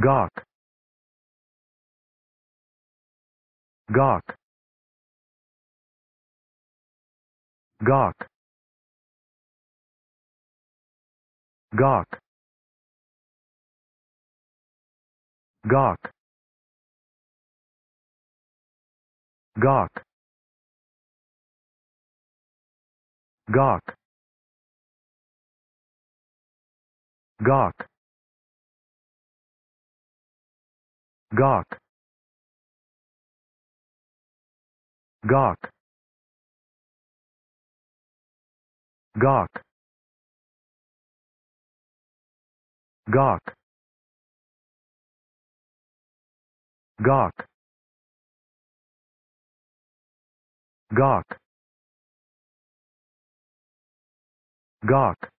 gawk. Gawk. Gawk. Gawk. Gawk. Gawk. Gawk. Gawk gawk. Gawk. Gawk. Gawk. Gawk. Gawk. Gawk